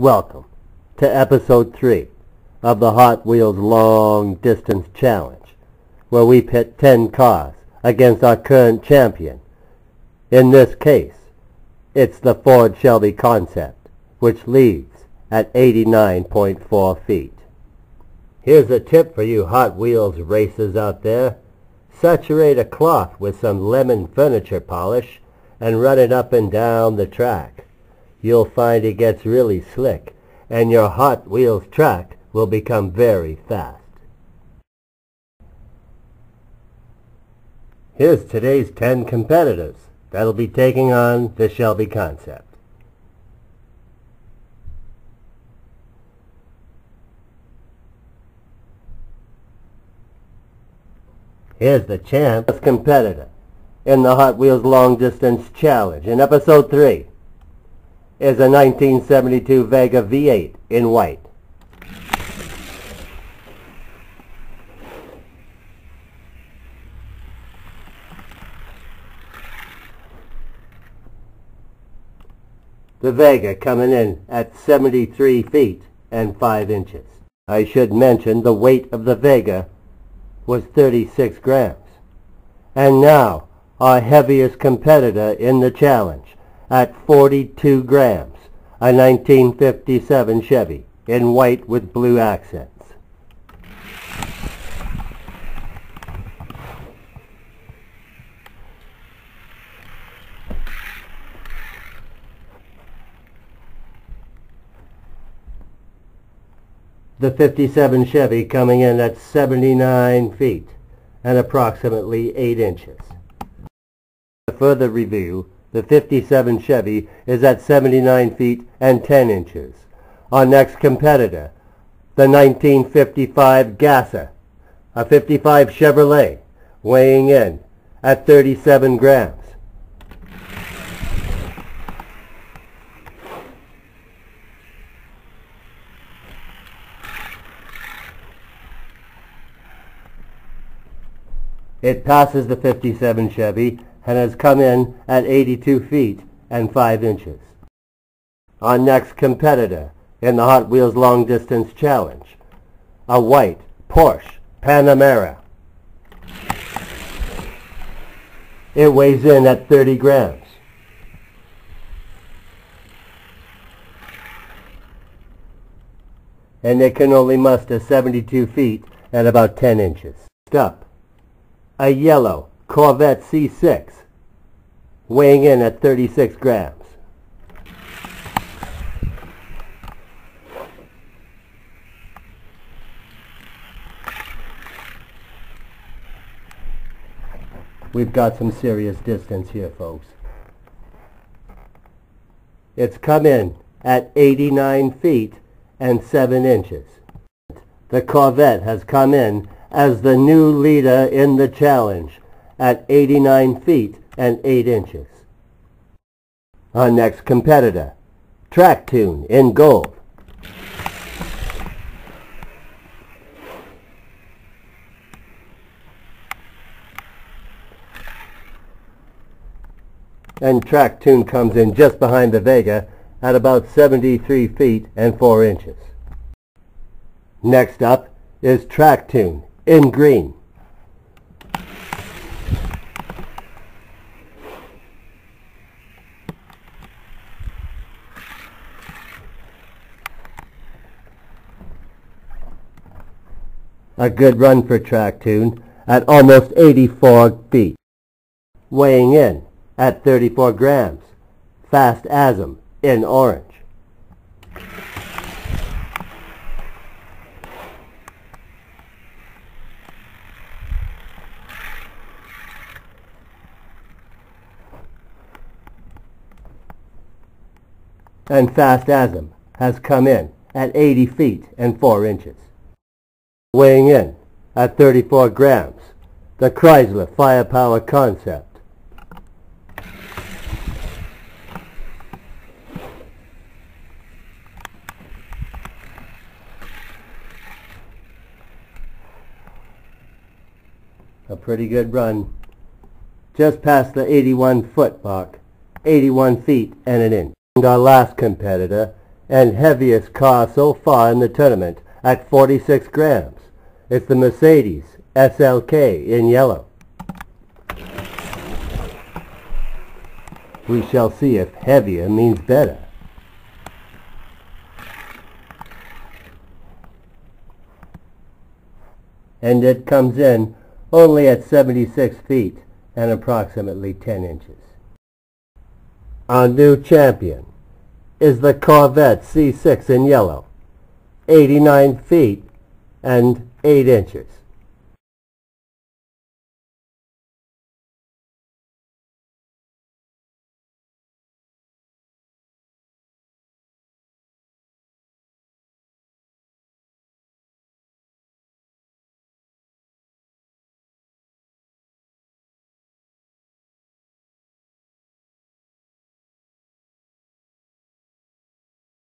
Welcome to episode 3 of the Hot Wheels Long Distance Challenge, where we pit 10 cars against our current champion. In this case, it's the Ford Shelby Concept, which leads at 89.4 feet. Here's a tip for you Hot Wheels racers out there. Saturate a cloth with some lemon furniture polish and run it up and down the track. You'll find it gets really slick, and your Hot Wheels track will become very fast. Here's today's 10 competitors that'll be taking on the Shelby Concept. Here's the champ competitor in the Hot Wheels Long Distance Challenge. In episode 3 is a 1972 Vega V8 in white. The Vega coming in at 73 feet and 5 inches. I should mention the weight of the Vega was 36 grams. And now, our heaviest competitor in the challenge at 42 grams, a 1957 Chevy in white with blue accents. The 57 Chevy coming in at 79 feet and approximately 8 inches. A further review, the 57 Chevy is at 79 feet and 10 inches. Our next competitor, the 1955 Gasser, a 55 Chevrolet, weighing in at 37 grams. It passes the 57 Chevy and has come in at 82 feet and 5 inches. Our next competitor in the Hot Wheels Long Distance Challenge, a white Porsche Panamera. It weighs in at 30 grams. And it can only muster 72 feet and about 10 inches. Up a yellow Corvette C6, weighing in at 36 grams. We've got some serious distance here, folks. It's come in at 89 feet and 7 inches. The Corvette has come in as the new leader in the challenge at 89 feet and 8 inches. Our next competitor, Track Tune in gold. And Track Tune comes in just behind the Vega at about 73 feet and 4 inches. Next up is Track Tune in green. A good run for track tune at almost 84 feet. Weighing in at 34 grams. Fast Asm in orange. and Fast Asm has come in at 80 feet and 4 inches. Weighing in at 34 grams, the Chrysler Firepower Concept. A pretty good run. Just past the 81 foot mark, 81 feet and an inch. And our last competitor and heaviest car so far in the tournament at 46 grams. It's the Mercedes SLK in yellow. We shall see if heavier means better. And it comes in only at 76 feet and approximately 10 inches. Our new champion is the Corvette C6 in yellow, 89 feet and 8 inches.